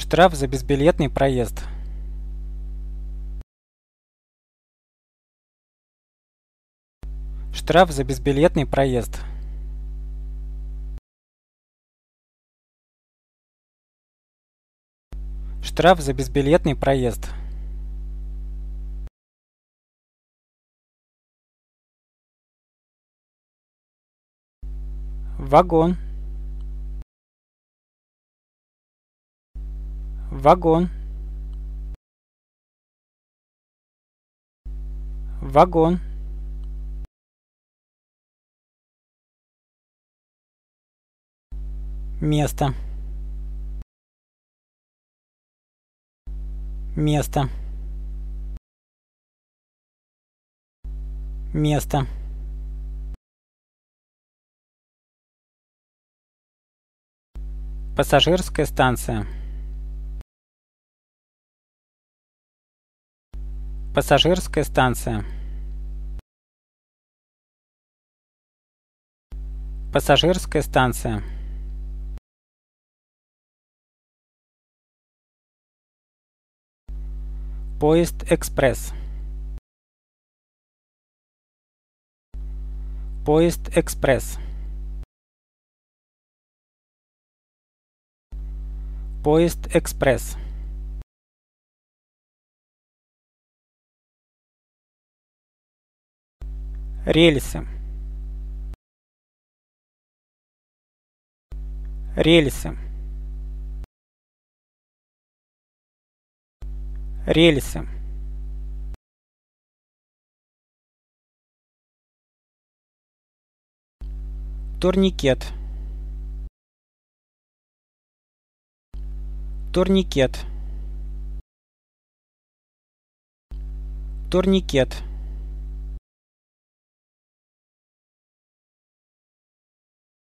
Штраф за безбилетный проезд. Штраф за безбилетный проезд. Штраф за безбилетный проезд. Вагон. Вагон. Вагон. Место. Место. Место. Пассажирская станция. Пассажирская станция. Пассажирская станция. Поезд экспресс. Поезд экспресс. Поезд экспресс. Рельсы. Рельсы. Рельсы. Турникет. Турникет. Турникет.